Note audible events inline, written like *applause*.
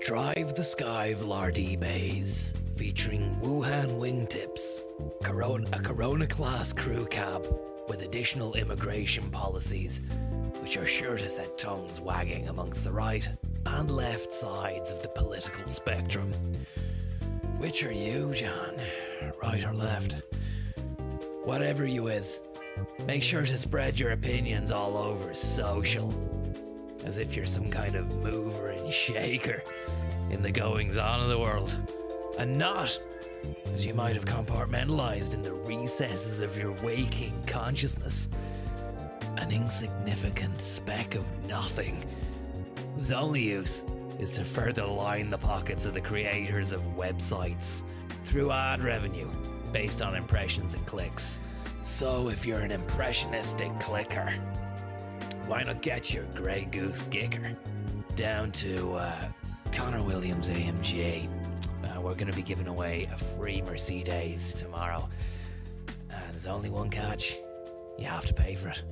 Drive the Sky Vlardy Bays, featuring Wuhan wingtips, Corona, a Corona class crew cab with additional immigration policies, which are sure to set tongues wagging amongst the right and left sides of the political spectrum. Which are you, John? Right or left? Whatever you is, make sure to spread your opinions all over social. As if you're some kind of mover and *laughs* shaker in the goings on of the world. And not, as you might have compartmentalized in the recesses of your waking consciousness, an insignificant speck of nothing whose only use is to further line the pockets of the creators of websites through ad revenue based on impressions and clicks. So, if you're an impressionistic clicker, why not get your Grey Goose Gicker down to uh, Conor Williams AMG? Uh, we're going to be giving away a free Mercedes tomorrow. And there's only one catch you have to pay for it.